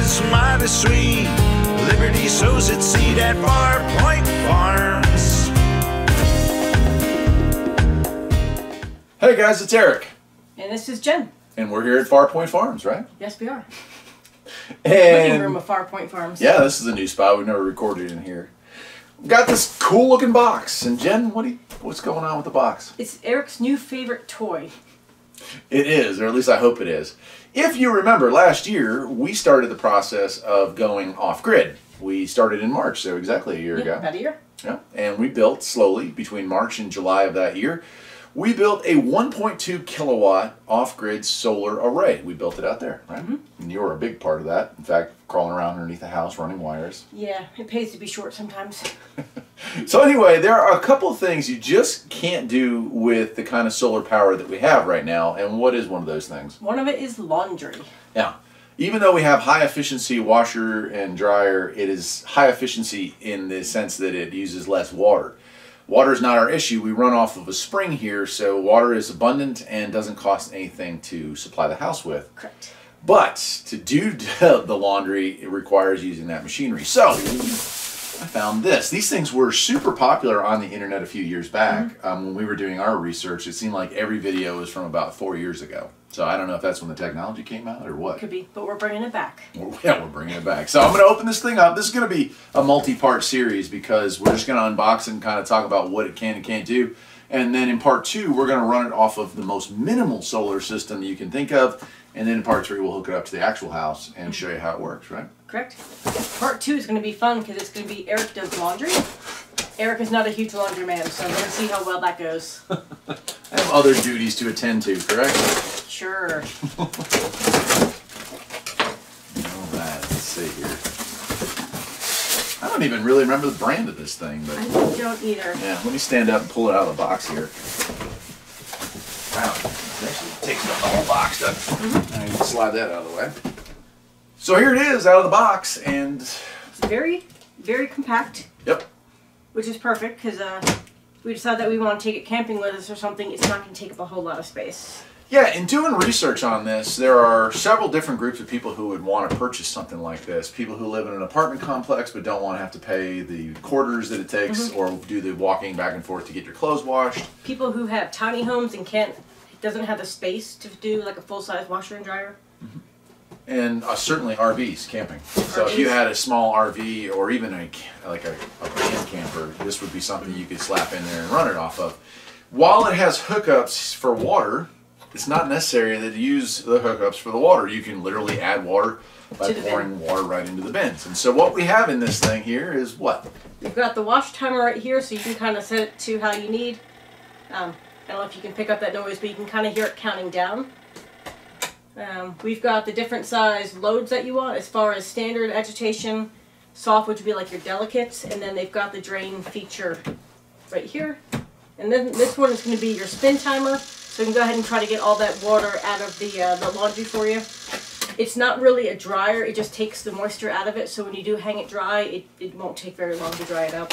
is mighty sweet. Liberty sows its seed at Far Point Farms. Hey guys, it's Eric, And this is Jen. and we're here at Farpoint Farms, right? Yes, we are. Living room And of Farpoint Farms. yeah, this is a new spot. We've never recorded in here. We've got this cool looking box, and Jen, what you, what's going on with the box? It's Eric's new favorite toy. It is, or at least I hope it is. If you remember, last year we started the process of going off grid. We started in March, so exactly a year Yeah, ago. about a year. Yeah, and we built slowly between March and July of that year. We built a 1.2 kilowatt off-grid solar array. We built it out there, right? Mm-hmm. And you were a big part of that. In fact, crawling around underneath the house, running wires. Yeah, it pays to be short sometimes. So anyway, there are a couple of things you just can't do with the kind of solar power that we have right now. And what is one of those things? One of it is laundry. Yeah. Even though we have high efficiency washer and dryer, it is high efficiency in the sense that it uses less water. Water is not our issue. We run off of a spring here, so water is abundant and doesn't cost anything to supply the house with. Correct. But to do the laundry, it requires using that machinery. So I found this. These things were super popular on the internet a few years back. Um, when we were doing our research, it seemed like every video was from about four years ago. So I don't know if that's when the technology came out or what. Could be, but we're bringing it back. Well, yeah, we're bringing it back. So I'm going to open this thing up. This is going to be a multi-part series because we're just going to unbox and kind of talk about what it can and can't do. And then in part two, we're going to run it off of the most minimal solar system you can think of. And then in part three, we'll hook it up to the actual house and mm-hmm. show you how it works, right? Correct. Part two is going to be fun because it's going to be Eric does laundry. Eric is not a huge laundry man, so we're going to see how well that goes. I have other duties to attend to, correct? Sure. All right, let's see here. I don't even really remember the brand of this thing, but I don't either. Yeah, let me stand up and pull it out of the box here. Wow, it actually takes up the doesn't it? I slide that out of the way. So here it is, out of the box, and It's very, very compact, yep, which is perfect because uh, we decided that we want to take it camping with us or something. It's not going to take up a whole lot of space. yeah. In doing research on this, there are several different groups of people who would want to purchase something like this. People who live in an apartment complex but don't want to have to pay the quarters that it takes, or do the walking back and forth to get your clothes washed. People who have tiny homes and can't doesn't have the space to do like a full size washer and dryer. and uh, certainly RVs camping. So if you had a small RV or even a like a, a van camper, this would be something you could slap in there and run it off of. While it has hookups for water, it's not necessary that you use the hookups for the water. You can literally add water by the bin. pouring water right into the bins. And so what we have in this thing here is what? We've got the wash timer right here, so you can kind of set it to how you need. Um, I don't know if you can pick up that noise, but you can kind of hear it counting down. Um, we've got the different size loads that you want, as far as standard agitation, soft, which would be like your delicates, and then they've got the drain feature right here. And then this one is going to be your spin timer, so you can go ahead and try to get all that water out of the uh, the laundry for you. It's not really a dryer; it just takes the moisture out of it. So when you do hang it dry, it, it won't take very long to dry it up.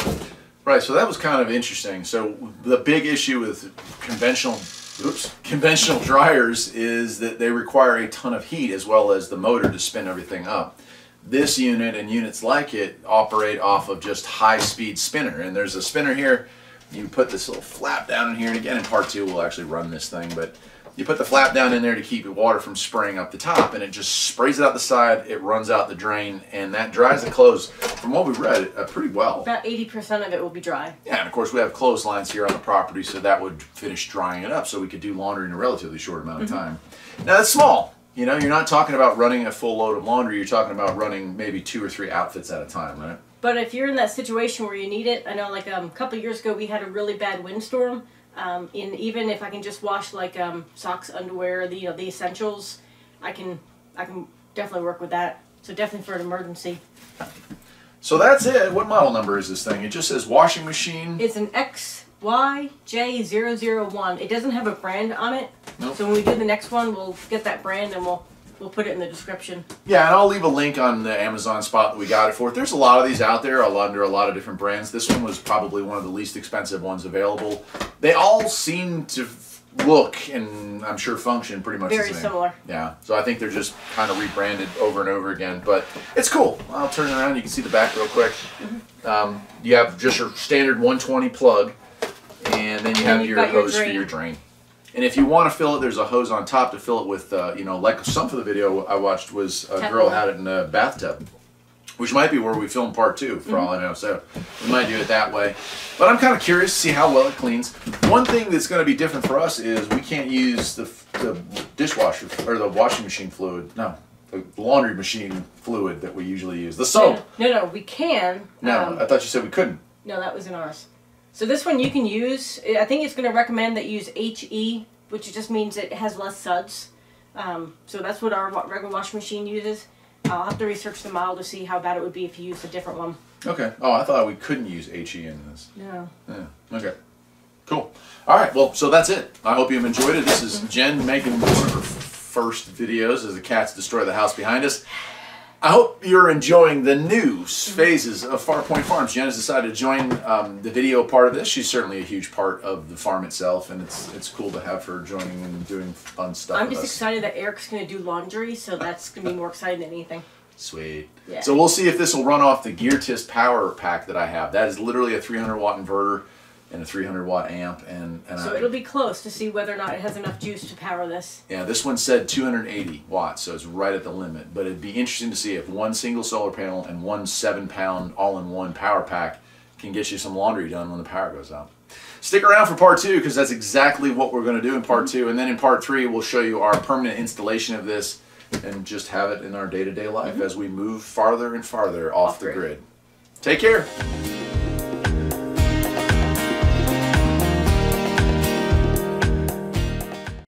Right, so that was kind of interesting. So the big issue with conventional oops, conventional dryers is that they require a ton of heat as well as the motor to spin everything up. This unit and units like it operate off of just high speed spinner. And there's a spinner here. You put this little flap down in here, and again in part two we'll actually run this thing, but you put the flap down in there to keep the water from spraying up the top, and it just sprays it out the side, it runs out the drain, and that dries the clothes, from what we read, uh, pretty well. About 80% of it will be dry. Yeah, and of course we have clotheslines here on the property, so that would finish drying it up, so we could do laundry in a relatively short amount of time. Now that's small. You know, you're not talking about running a full load of laundry. You're talking about running maybe two or three outfits at a time, right? But if you're in that situation where you need it, I know like um, a couple years ago we had a really bad windstorm. Um, and even if I can just wash like um, socks, underwear, the you know the essentials, I can I can definitely work with that. So definitely for an emergency. So that's it. What model number is this thing? It just says washing machine. It's an XYJ001. It doesn't have a brand on it. Nope. So when we do the next one, we'll get that brand and we'll we'll put it in the description. Yeah, and I'll leave a link on the Amazon spot that we got it for. There's a lot of these out there under a lot of different brands. This one was probably one of the least expensive ones available. They all seem to look and I'm sure function pretty much Very the same. similar. Yeah. So I think they're just kind of rebranded over and over again, but it's cool. I'll turn it around. You can see the back real quick. Mm-hmm. Um, you have just your standard 120 plug, and then you have you've your got your hose for your drain. And if you want to fill it, there's a hose on top to fill it with. Uh, you know, like some of the video I watched was a girl had it in a bathtub which might be where we film part two for all I know. So we might do it that way. But I'm kind of curious to see how well it cleans. One thing that's going to be different for us is we can't use the, the dishwasher or the washing machine fluid. No, the laundry machine fluid that we usually use. The soap. No, no, we can. No, um, I thought you said we couldn't. No, that was in ours. So this one you can use. I think it's going to recommend that you use HE, which just means it has less suds. Um, so that's what our regular washing machine uses. I'll have to research the model to see how bad it would be if you used a different one. Okay. Oh, I thought we couldn't use HE in this. No. Yeah. Okay. Cool. All right. Well, so that's it. I hope you've enjoyed it. This is Jen making one of her first videos as the cats destroy the house behind us. I hope you're enjoying the new phases of Farpoint Farms. Jen has decided to join um, the video part of this. She's certainly a huge part of the farm itself, and it's it's cool to have her joining and doing fun stuff. I'm just us. excited that Eric's going to do laundry, so that's going to be more exciting than anything. Sweet. Yeah. So we'll see if this will run off the GearTist power pack that I have. That is literally a 300 watt inverter and a 300 watt amp, and and So I, it'll be close to see whether or not it has enough juice to power this. Yeah, this one said 280 watts, so it's right at the limit. But it'd be interesting to see if one single solar panel and one seven pound all in one power pack can get you some laundry done when the power goes out. Stick around for part two because that's exactly what we're going to do in part two. And then in part three, we'll show you our permanent installation of this and just have it in our day to day life mm-hmm. as we move farther and farther off, Off the grid. grid. Take care.